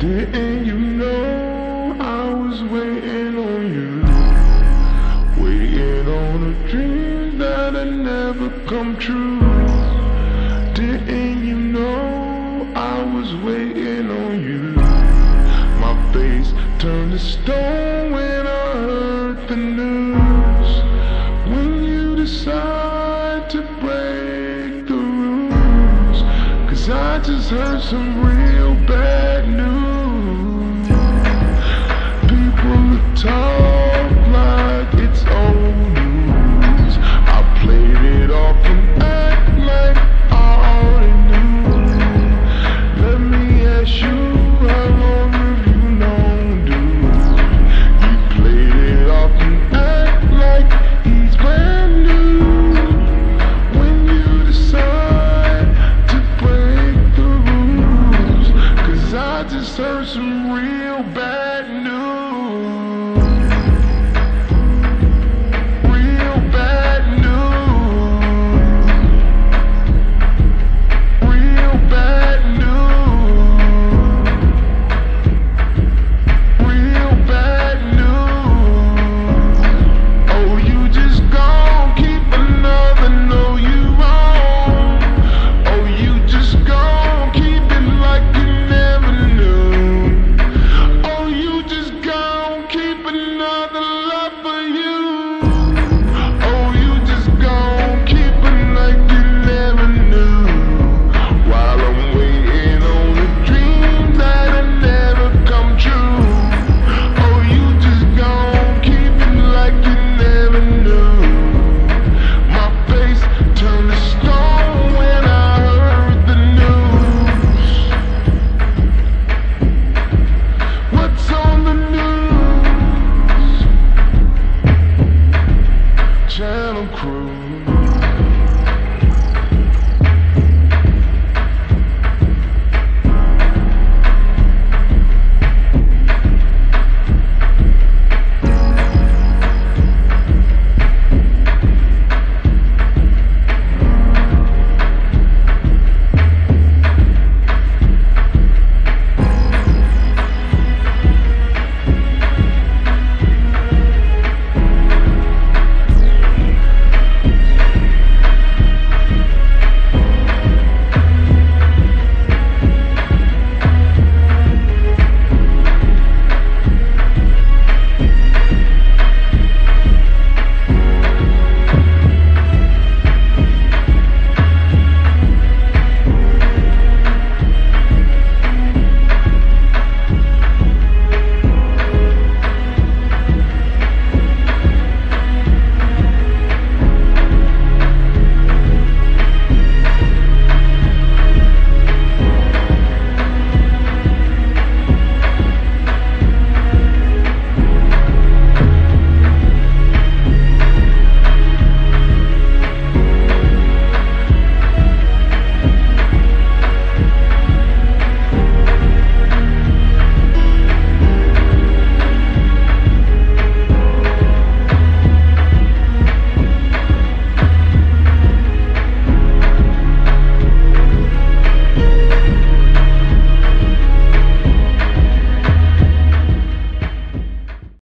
Didn't you know I was waiting on you? Waiting on a dream that'll never come true. Didn't you know I was waiting on you? My face turned to stone I just heard some real bad news. People are talking